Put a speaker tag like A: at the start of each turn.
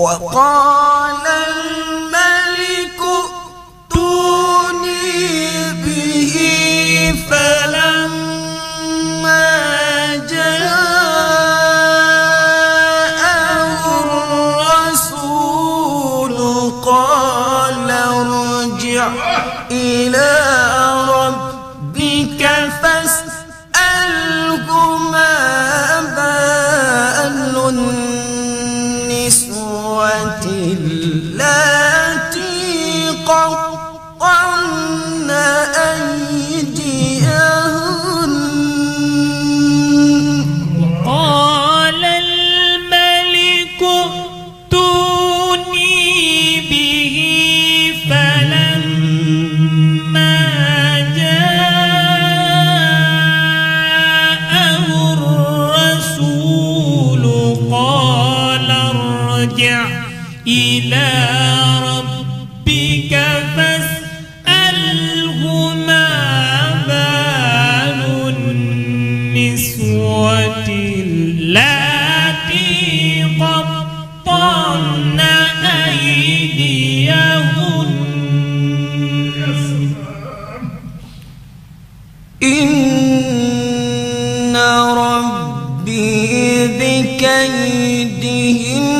A: وقال الملك ائتوني به فلما جاءه الرسول قال ارجع إلى اللاتي قطعن أيديهن.
B: قال الملك ائتوني به فلما جاءه الرسول قال ارجع إلى اللاتي قطعن أيديهن.
A: إن ربي بكيدهن.